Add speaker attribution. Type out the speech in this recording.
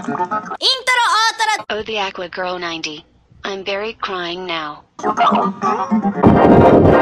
Speaker 1: Intro, outro.
Speaker 2: Oh, the Aqua Girl 90. I'm very crying now.